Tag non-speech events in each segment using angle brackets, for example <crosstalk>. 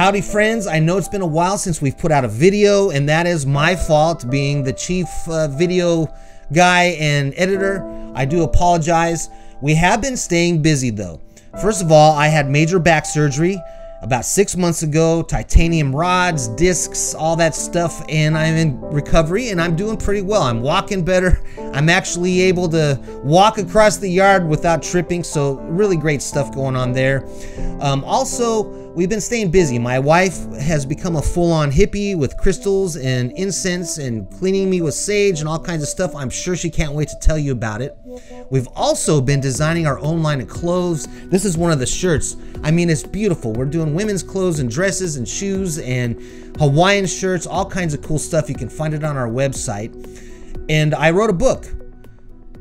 Howdy, friends. I know it's been a while since we've put out a video, and that is my fault being the chief uh, video guy and editor. I do apologize. We have been staying busy though. First of all, I had major back surgery about six months ago, titanium rods, discs, all that stuff, and I'm in recovery and I'm doing pretty well. I'm walking better. <laughs> I'm actually able to walk across the yard without tripping, so really great stuff going on there. Um, also, We've been staying busy. My wife has become a full on hippie with crystals and incense and cleaning me with sage and all kinds of stuff. I'm sure she can't wait to tell you about it. We've also been designing our own line of clothes. This is one of the shirts. I mean, it's beautiful. We're doing women's clothes and dresses and shoes and Hawaiian shirts, all kinds of cool stuff. You can find it on our website. And I wrote a book.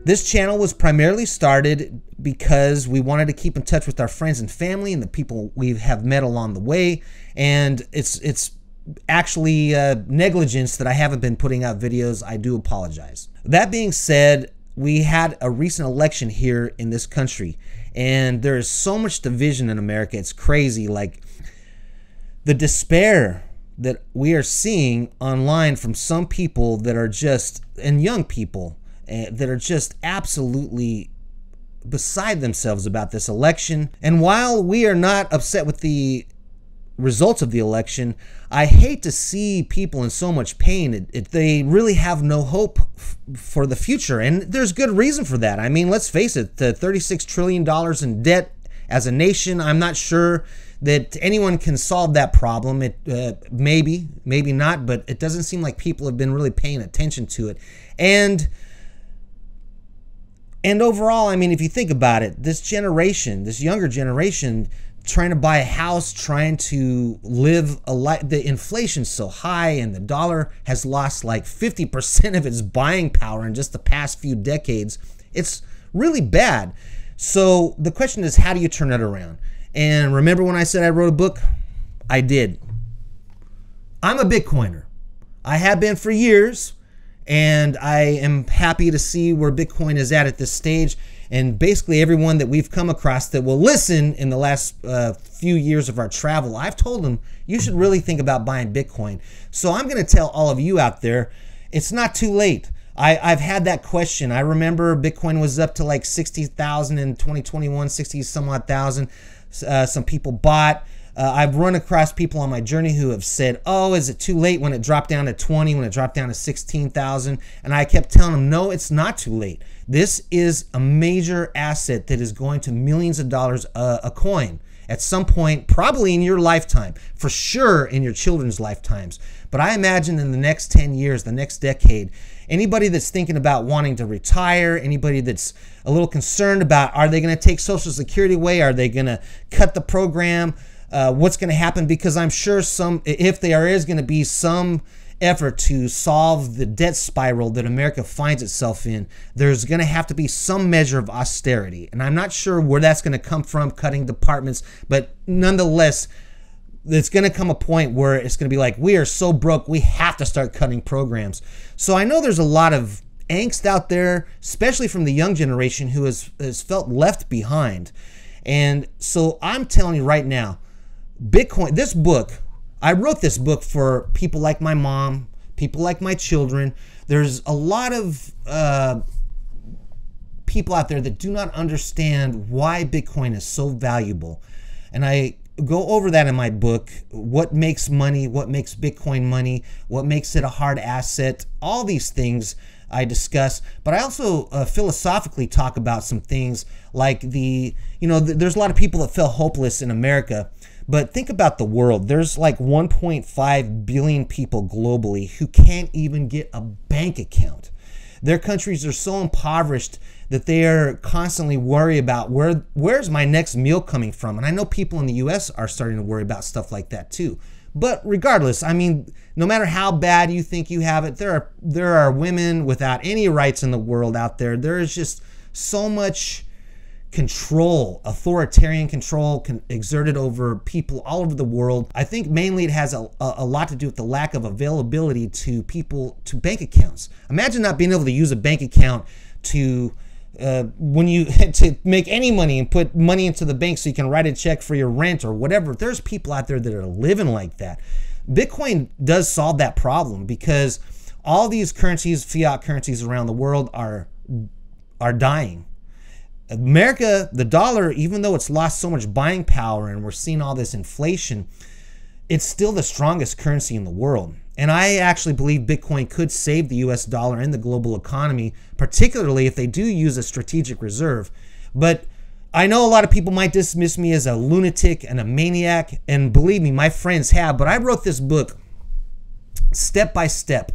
This channel was primarily started because we wanted to keep in touch with our friends and family and the people we have met along the way. And it's it's actually uh, negligence that I haven't been putting out videos. I do apologize. That being said, we had a recent election here in this country, and there is so much division in America. It's crazy. Like the despair that we are seeing online from some people that are just, and young people, uh, that are just absolutely beside themselves about this election. And while we are not upset with the results of the election, I hate to see people in so much pain. It, it, they really have no hope for the future. And there's good reason for that. I mean, let's face it, the $36 trillion in debt as a nation, I'm not sure that anyone can solve that problem. It uh, maybe, maybe not, but it doesn't seem like people have been really paying attention to it. And and overall, I mean, if you think about it, this generation, this younger generation, trying to buy a house, trying to live a life, the inflation's so high and the dollar has lost like 50% of its buying power in just the past few decades. It's really bad. So the question is, how do you turn it around? And remember when I said I wrote a book? I did. I'm a Bitcoiner. I have been for years and I am happy to see where Bitcoin is at at this stage. And basically, everyone that we've come across that will listen in the last uh, few years of our travel, I've told them you should really think about buying Bitcoin. So I'm going to tell all of you out there, it's not too late. I, have had that question. I remember Bitcoin was up to like 60,000 in 2021, 60 some odd thousand. Uh, some people bought. Uh, I've run across people on my journey who have said, "Oh, is it too late when it dropped down to 20, when it dropped down to 16,000?" And I kept telling them, "No, it's not too late. This is a major asset that is going to millions of dollars a, a coin at some point, probably in your lifetime, for sure in your children's lifetimes. But I imagine in the next 10 years, the next decade, anybody that's thinking about wanting to retire, anybody that's a little concerned about are they going to take Social Security away? Are they going to cut the program? Uh, what's going to happen because I'm sure some, if there is going to be some effort to solve the debt spiral that America finds itself in, there's going to have to be some measure of austerity. And I'm not sure where that's going to come from, cutting departments, but nonetheless, it's going to come a point where it's going to be like, we are so broke, we have to start cutting programs. So I know there's a lot of angst out there, especially from the young generation who has, has felt left behind. And so I'm telling you right now, Bitcoin, this book, I wrote this book for people like my mom, people like my children. There's a lot of uh, people out there that do not understand why Bitcoin is so valuable. And I go over that in my book what makes money, what makes Bitcoin money, what makes it a hard asset, all these things I discuss. But I also uh, philosophically talk about some things like the, you know, th- there's a lot of people that feel hopeless in America but think about the world. There's like 1.5 billion people globally who can't even get a bank account. Their countries are so impoverished that they are constantly worried about where where's my next meal coming from. And I know people in the US are starting to worry about stuff like that too. But regardless, I mean, no matter how bad you think you have it, there are there are women without any rights in the world out there. There is just so much control, authoritarian control con- exerted over people all over the world. I think mainly it has a, a, lot to do with the lack of availability to people to bank accounts. Imagine not being able to use a bank account to uh, when you <laughs> to make any money and put money into the bank so you can write a check for your rent or whatever. There's people out there that are living like that. Bitcoin does solve that problem because all these currencies, fiat currencies around the world, are are dying. America, the dollar, even though it's lost so much buying power and we're seeing all this inflation, it's still the strongest currency in the world. And I actually believe Bitcoin could save the US dollar and the global economy, particularly if they do use a strategic reserve. But I know a lot of people might dismiss me as a lunatic and a maniac, and believe me, my friends have, but I wrote this book step by step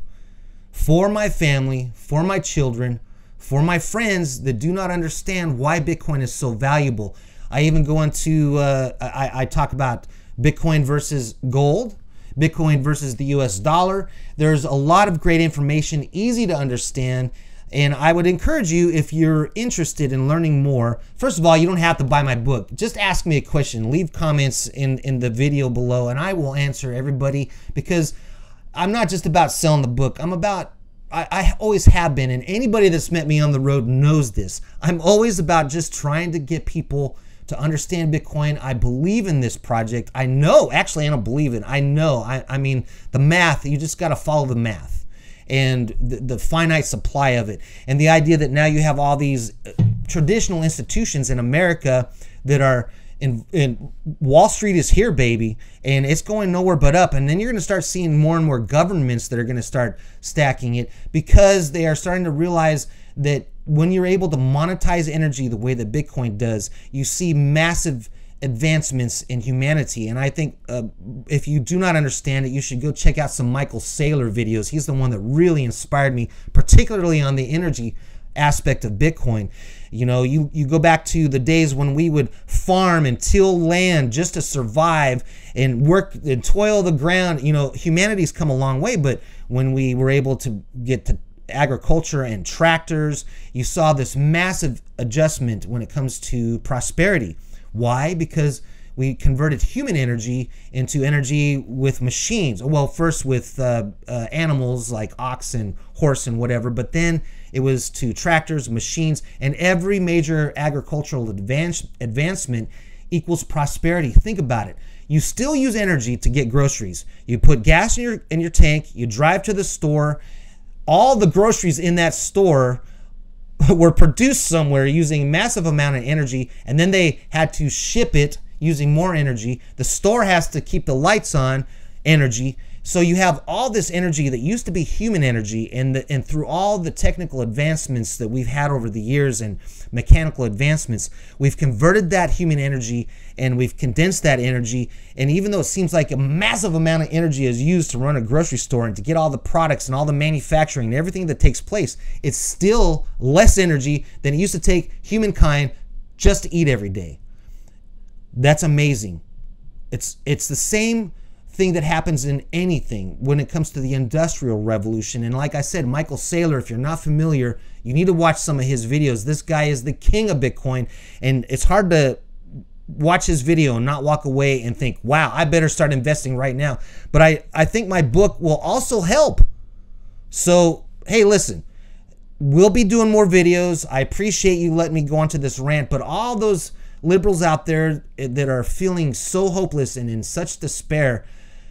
for my family, for my children, for my friends that do not understand why Bitcoin is so valuable. I even go into, uh, I, I talk about Bitcoin versus gold. Bitcoin versus the US dollar. There's a lot of great information, easy to understand. And I would encourage you, if you're interested in learning more, first of all, you don't have to buy my book. Just ask me a question, leave comments in, in the video below, and I will answer everybody because I'm not just about selling the book. I'm about, I, I always have been, and anybody that's met me on the road knows this. I'm always about just trying to get people to understand Bitcoin. I believe in this project. I know, actually, I don't believe it. I know. I, I mean, the math, you just got to follow the math and the, the, finite supply of it. And the idea that now you have all these uh, traditional institutions in America that are in, in Wall Street is here, baby, and it's going nowhere but up. And then you're going to start seeing more and more governments that are going to start stacking it because they are starting to realize that when you're able to monetize energy the way that Bitcoin does, you see massive advancements in humanity. And I think uh, if you do not understand it, you should go check out some Michael Saylor videos. He's the one that really inspired me, particularly on the energy aspect of Bitcoin. You know, you, you go back to the days when we would farm and till land just to survive and work and toil the ground. You know, humanity's come a long way, but when we were able to get to agriculture and tractors. You saw this massive adjustment when it comes to prosperity. Why? Because we converted human energy into energy with machines. Well, first with uh, uh, animals like ox and horse and whatever, but then it was to tractors, machines, and every major agricultural advance, advancement equals prosperity. Think about it. You still use energy to get groceries. You put gas in your in your tank, you drive to the store, all the groceries in that store <laughs> were produced somewhere using massive amount of energy and then they had to ship it using more energy the store has to keep the lights on energy so you have all this energy that used to be human energy, and the, and through all the technical advancements that we've had over the years and mechanical advancements, we've converted that human energy and we've condensed that energy. And even though it seems like a massive amount of energy is used to run a grocery store and to get all the products and all the manufacturing and everything that takes place, it's still less energy than it used to take humankind just to eat every day. That's amazing. It's it's the same thing that happens in anything when it comes to the industrial revolution. And like I said, Michael Saylor, if you're not familiar, you need to watch some of his videos. This guy is the king of Bitcoin, and it's hard to watch his video and not walk away and think, wow, I better start investing right now. But I, I think my book will also help. So, hey, listen, we'll be doing more videos. I appreciate you letting me go onto this rant, but all those liberals out there that are feeling so hopeless and in such despair,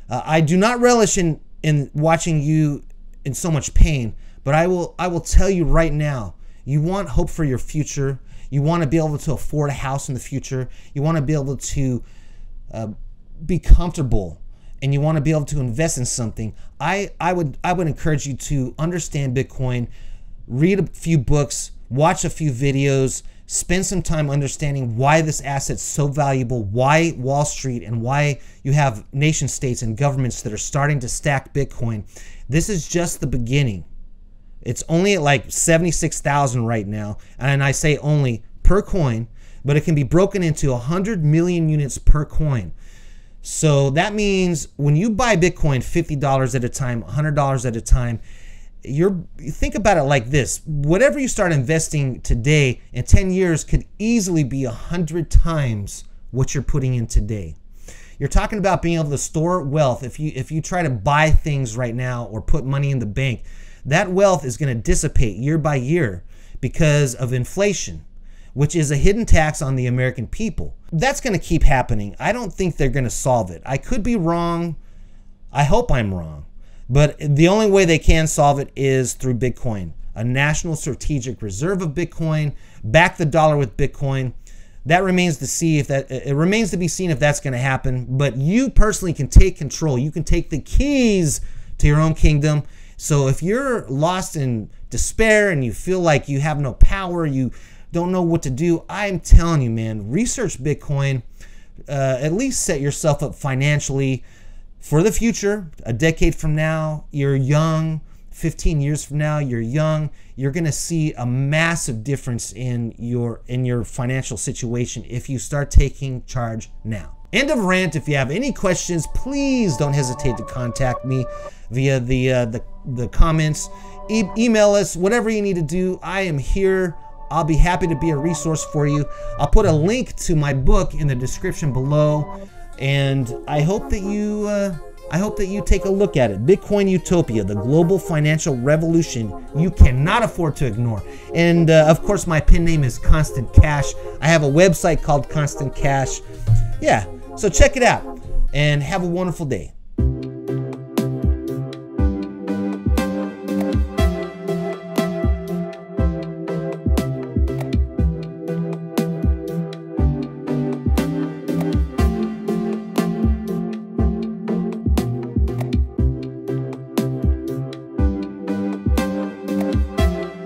uh, I do not relish in in watching you in so much pain, but I will I will tell you right now, you want hope for your future. You want to be able to afford a house in the future. You want to be able to uh, be comfortable and you want to be able to invest in something. I, I would I would encourage you to understand Bitcoin, read a few books, watch a few videos, spend some time understanding why this asset's so valuable, why Wall Street, and why you have nation states and governments that are starting to stack Bitcoin. This is just the beginning. It's only at like 76,000 right now. And I say only per coin, but it can be broken into 100 million units per coin. So that means when you buy Bitcoin $50 at a time, $100 at a time, you're think about it like this whatever you start investing today in 10 years could easily be a hundred times what you're putting in today you're talking about being able to store wealth if you if you try to buy things right now or put money in the bank that wealth is going to dissipate year by year because of inflation, which is a hidden tax on the American people. That's going to keep happening. I don't think they're going to solve it. I could be wrong. I hope I'm wrong. But the only way they can solve it is through Bitcoin, a national strategic reserve of Bitcoin, back the dollar with Bitcoin. That remains to see if that it remains to be seen if that's going to happen. But you personally can take control. You can take the keys to your own kingdom. So if you're lost in despair and you feel like you have no power, you don't know what to do, I'm telling you, man, research Bitcoin. Uh, at least set yourself up financially for the future. A decade from now, you're young. 15 years from now, you're young. You're going to see a massive difference in your in your financial situation if you start taking charge now. End of rant. If you have any questions, please don't hesitate to contact me via the uh, the, the comments. E- email us, whatever you need to do. I am here. I'll be happy to be a resource for you. I'll put a link to my book in the description below, and I hope that you. Uh, I hope that you take a look at it. Bitcoin Utopia, the global financial revolution you cannot afford to ignore. And uh, of course, my pin name is Constant Cash. I have a website called Constant Cash. Yeah, so check it out and have a wonderful day.